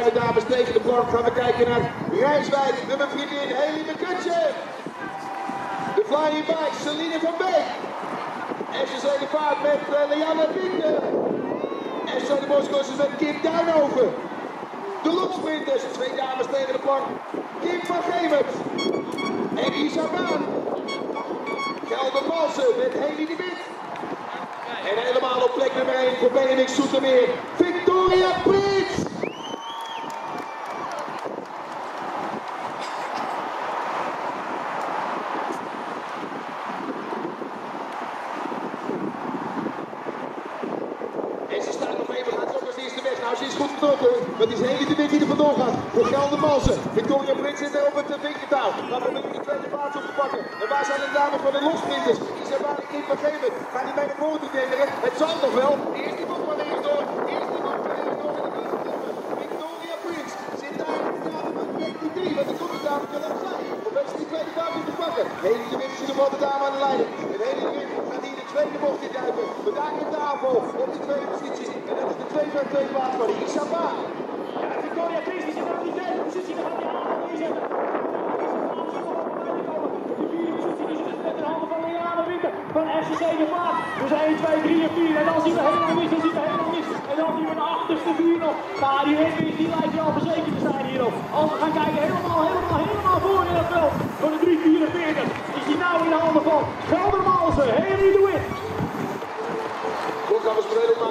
de dames tegen de plank gaan we kijken naar Rijswijk, nummer vriendin Haley McCutcheon. De flying bike, Celine van Beek. SSC de Vaart met Leanne Binder. SC de Boskossers met Kim Duinhoven. De loopsprinters, twee dames tegen de plank. Kim van Gemert en Isa Baan. Gelder Malsen met Heli de Wit. En helemaal op plek nummer 1 voor BMX Soetermeer, Victoria Prins. En ze staat nog even gaat op als eerste weg. Nou, ze is goed vertrokken. Maar het is Heli de die er vandoor gaat. Voor Gelder Malsen. Victoria Prins zit er op het vinkertaal. Dan probeert de tweede plaats op te pakken. En waar zijn de dames van de lossprinters? Isabel en Kim van Geven. Gaan die bij de toe denderen? Het zal nog wel. Eerst die bocht maar weer door. duiken. De enige de Sjoerd Dame aan de leiding. De enige gaat hier de tweede bocht in duiken. Vandaag in tafel op de tweede positie. En dat is de tweede en tweede plaats van de Isaba. Ja, Victoria Chris die zit op die derde positie. Dan gaat hij aan neerzetten. Van SCC de plaats. Dus 1, 2, 3 en 4. En dan ziet de helemaal mis. Dan ziet hij helemaal mis. En dan nu de achterste vuur nog. Maar die Henry die lijkt wel verzekerd te zijn hierop. Als we gaan kijken, helemaal, helemaal, helemaal voor in dat veld. Vamos.